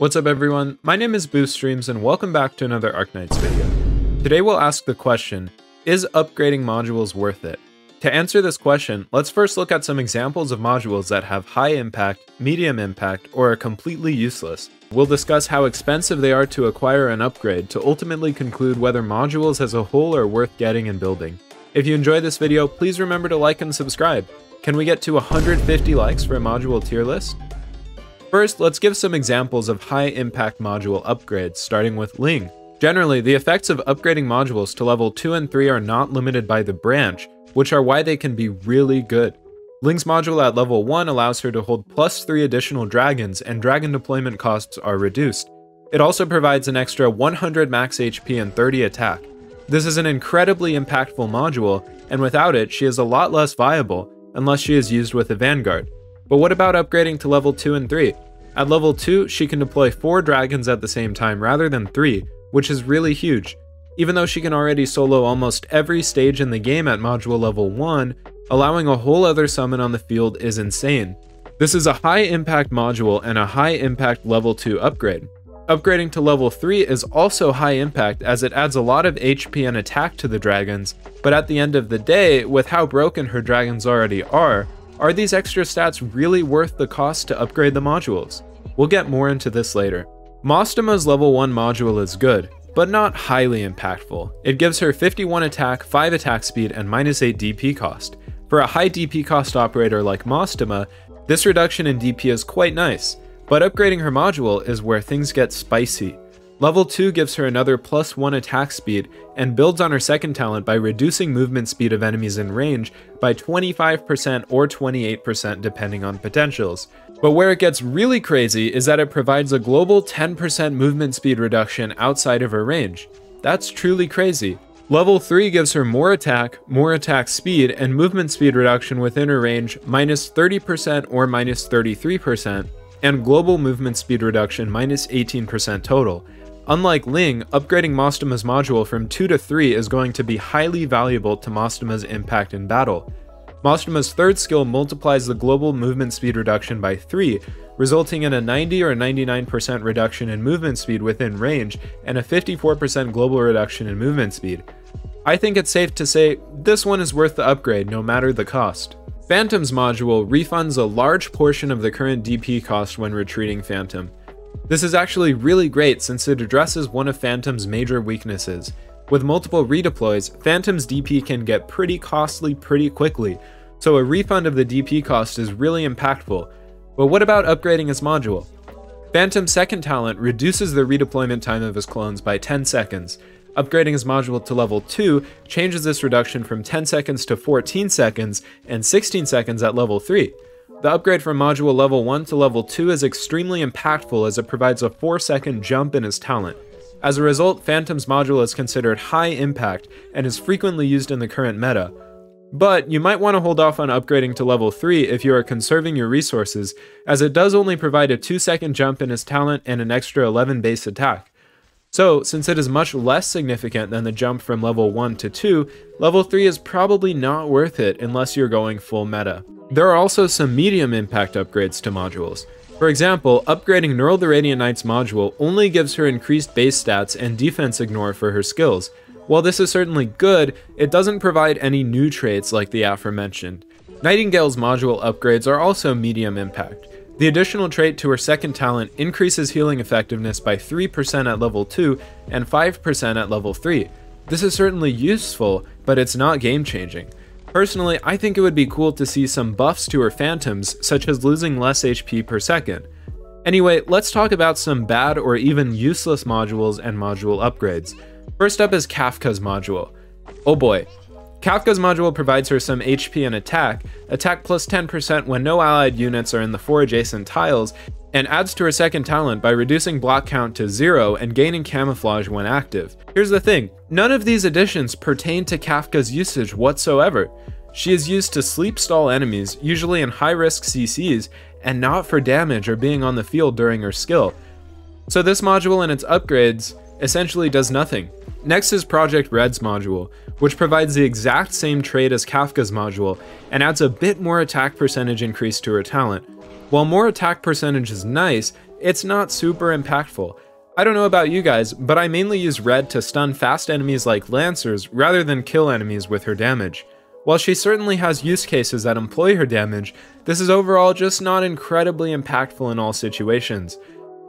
What's up everyone, my name is Boost Streams and welcome back to another Arknights video. Today we'll ask the question, is upgrading modules worth it? To answer this question, let's first look at some examples of modules that have high impact, medium impact, or are completely useless. We'll discuss how expensive they are to acquire and upgrade to ultimately conclude whether modules as a whole are worth getting and building. If you enjoyed this video, please remember to like and subscribe. Can we get to 150 likes for a module tier list? First, let's give some examples of high impact module upgrades, starting with Ling. Generally, the effects of upgrading modules to level 2 and 3 are not limited by the branch, which are why they can be really good. Ling's module at level 1 allows her to hold plus 3 additional dragons, and dragon deployment costs are reduced. It also provides an extra 100 max HP and 30 attack. This is an incredibly impactful module, and without it, she is a lot less viable, unless she is used with a Vanguard. But what about upgrading to level 2 and 3? At level 2, she can deploy 4 dragons at the same time rather than 3, which is really huge. Even though she can already solo almost every stage in the game at module level 1, allowing a whole other summon on the field is insane. This is a high impact module and a high impact level 2 upgrade. Upgrading to level 3 is also high impact as it adds a lot of HP and attack to the dragons, but at the end of the day, with how broken her dragons already are, are these extra stats really worth the cost to upgrade the modules? We'll get more into this later. Mostima's level 1 module is good, but not highly impactful. It gives her 51 attack, 5 attack speed, and minus 8 DP cost. For a high DP cost operator like Mostima, this reduction in DP is quite nice, but upgrading her module is where things get spicy. Level 2 gives her another plus 1 attack speed, and builds on her second talent by reducing movement speed of enemies in range by 25% or 28% depending on potentials. But where it gets really crazy is that it provides a global 10% movement speed reduction outside of her range. That's truly crazy. Level 3 gives her more attack, more attack speed, and movement speed reduction within her range minus 30% or minus 33%, and global movement speed reduction minus 18% total. Unlike Ling, upgrading Mostima's module from 2 to 3 is going to be highly valuable to Mostima's impact in battle. Mostima's third skill multiplies the global movement speed reduction by 3, resulting in a 90 or 99% reduction in movement speed within range and a 54% global reduction in movement speed. I think it's safe to say this one is worth the upgrade no matter the cost. Phantom's module refunds a large portion of the current DP cost when retreating Phantom. This is actually really great since it addresses one of Phantom's major weaknesses. With multiple redeploys, Phantom's DP can get pretty costly pretty quickly, so a refund of the DP cost is really impactful. But what about upgrading his module? Phantom's second talent reduces the redeployment time of his clones by 10 seconds. Upgrading his module to level 2 changes this reduction from 10 seconds to 14 seconds and 16 seconds at level 3. The upgrade from module level 1 to level 2 is extremely impactful as it provides a 4 second jump in his talent. As a result, Phantom's module is considered high impact and is frequently used in the current meta. But you might want to hold off on upgrading to level 3 if you are conserving your resources, as it does only provide a 2 second jump in his talent and an extra 11 base attack. So, since it is much less significant than the jump from level 1 to 2, level 3 is probably not worth it unless you're going full meta. There are also some medium impact upgrades to modules. For example, upgrading Nearl the Radiant Knight's module only gives her increased base stats and defense ignore for her skills. While this is certainly good, it doesn't provide any new traits like the aforementioned. Nightingale's module upgrades are also medium impact. The additional trait to her second talent increases healing effectiveness by 3% at level 2 and 5% at level 3. This is certainly useful, but it's not game changing. Personally, I think it would be cool to see some buffs to her phantoms, such as losing less HP per second. Anyway, let's talk about some bad or even useless modules and module upgrades. First up is Kafka's module. Oh boy. Kafka's module provides her some HP and attack, attack plus 10% when no allied units are in the four adjacent tiles, and adds to her second talent by reducing block count to zero and gaining camouflage when active. Here's the thing, none of these additions pertain to Kafka's usage whatsoever. She is used to sleep stall enemies, usually in high risk CCs, and not for damage or being on the field during her skill. So this module and its upgrades essentially does nothing. Next is Projekt Red's module, which provides the exact same trait as Kafka's module and adds a bit more attack percentage increase to her talent, while more attack percentage is nice, it's not super impactful. I don't know about you guys, but I mainly use red to stun fast enemies like lancers rather than kill enemies with her damage. While she certainly has use cases that employ her damage, this is overall just not incredibly impactful in all situations.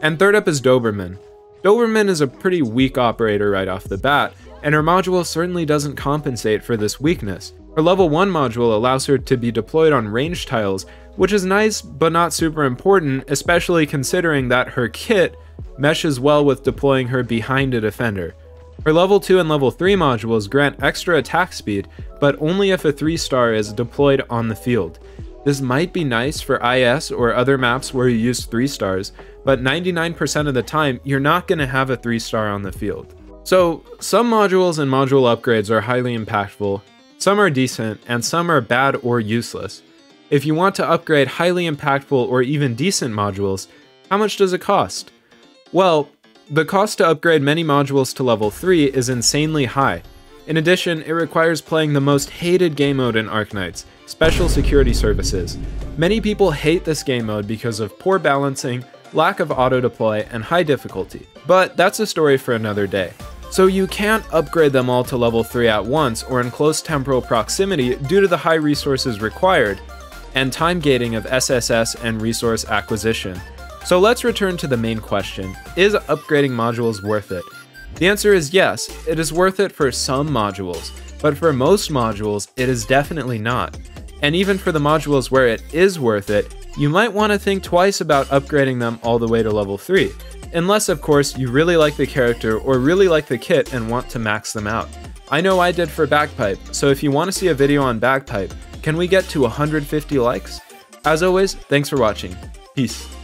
And third up is Dobermann. Dobermann is a pretty weak operator right off the bat, and her module certainly doesn't compensate for this weakness. Her level 1 module allows her to be deployed on range tiles, which is nice but not super important, especially considering that her kit meshes well with deploying her behind a defender. Her level 2 and level 3 modules grant extra attack speed, but only if a 3 star is deployed on the field. This might be nice for IS or other maps where you use 3 stars, but 99% of the time, you're not going to have a 3 star on the field. So, some modules and module upgrades are highly impactful, some are decent, and some are bad or useless. If you want to upgrade highly impactful or even decent modules, how much does it cost? Well, the cost to upgrade many modules to level 3 is insanely high. In addition, it requires playing the most hated game mode in Arknights, Special Security Services. Many people hate this game mode because of poor balancing, lack of auto deploy, and high difficulty. But that's a story for another day. So you can't upgrade them all to level 3 at once or in close temporal proximity due to the high resources required, and time gating of SSS and resource acquisition. So let's return to the main question, is upgrading modules worth it? The answer is yes, it is worth it for some modules, but for most modules, it is definitely not. And even for the modules where it is worth it, you might want to think twice about upgrading them all the way to level 3, unless of course you really like the character or really like the kit and want to max them out. I know I did for Bagpipe, so if you want to see a video on Bagpipe, can we get to 150 likes? As always, thanks for watching. Peace.